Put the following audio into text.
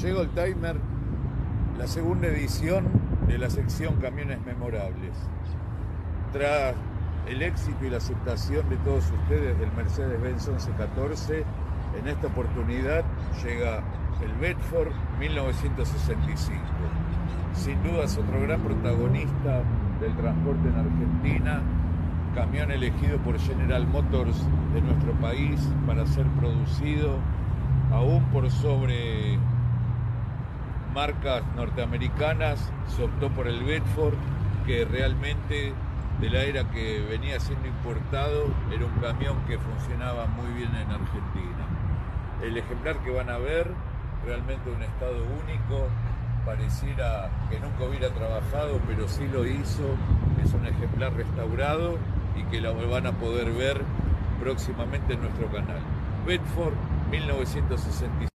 Llega el timer, la segunda edición de la sección Camiones Memorables. Tras el éxito y la aceptación de todos ustedes del Mercedes-Benz 1114, en esta oportunidad llega el Bedford 1965. Sin duda es otro gran protagonista del transporte en Argentina, camión elegido por General Motors de nuestro país para ser producido aún por sobre marcas norteamericanas, se optó por el Bedford, que realmente de la era que venía siendo importado era un camión que funcionaba muy bien en Argentina. El ejemplar que van a ver, realmente un estado único, pareciera que nunca hubiera trabajado, pero sí lo hizo, es un ejemplar restaurado y que lo van a poder ver próximamente en nuestro canal. Bedford 1965.